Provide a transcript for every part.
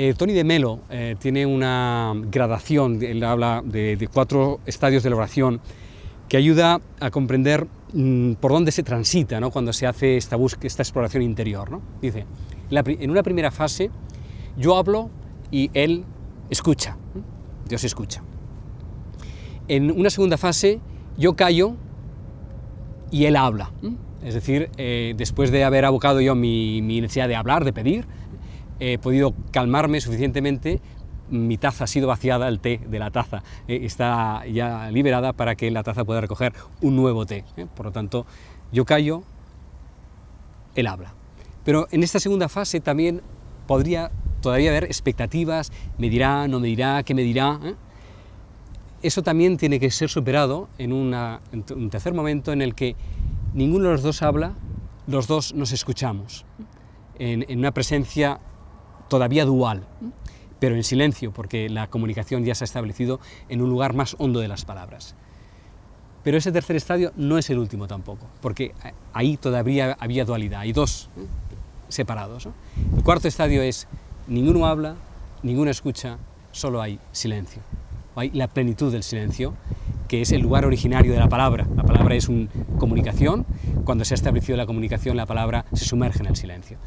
Eh, Tony de Melo eh, tiene una gradación, él habla de, cuatro estadios de la oración, que ayuda a comprender mm, por dónde se transita ¿no? cuando se hace esta, esta exploración interior. ¿no? Dice, en una primera fase yo hablo y él escucha, Dios escucha. En una segunda fase yo callo y él habla. Es decir, eh, después de haber abocado yo mi, mi, necesidad de hablar, de pedir, he podido calmarme suficientemente, mi taza ha sido vaciada, el té de la taza eh, está ya liberada para que la taza pueda recoger un nuevo té. ¿eh? Por lo tanto, yo callo, él habla. Pero en esta segunda fase también podría todavía haber expectativas, me dirá, no me dirá, qué me dirá. ¿eh? Eso también tiene que ser superado en, una, en un tercer momento en el que ninguno de los dos habla, los dos nos escuchamos, en, en una presencia todavía dual, pero en silencio, porque la comunicación ya se ha establecido en un lugar más hondo de las palabras. Pero ese tercer estadio no es el último tampoco, porque ahí todavía había dualidad, hay dos separados. El cuarto estadio es ninguno habla, ninguno escucha, solo hay silencio. Hay la plenitud del silencio, que es el lugar originario de la palabra. La palabra es una comunicación, cuando se ha establecido la comunicación, la palabra se sumerge en el silencio.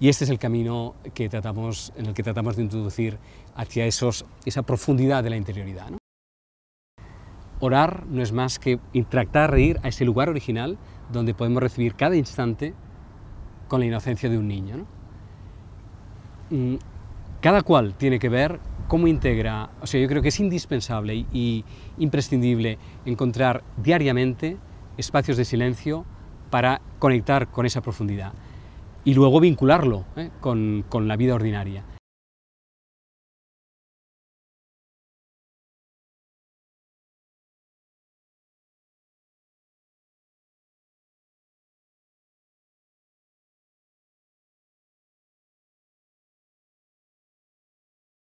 Y este es el camino en el que tratamos de introducir hacia esa profundidad de la interioridad. Orar no es más que tratar de ir a ese lugar original donde podemos recibir cada instante con la inocencia de un niño. Mm, cada cual tiene que ver cómo integra, o sea, yo creo que es indispensable y imprescindible encontrar diariamente espacios de silencio para conectar con esa profundidad y luego vincularlo ¿eh? con, con la vida ordinaria.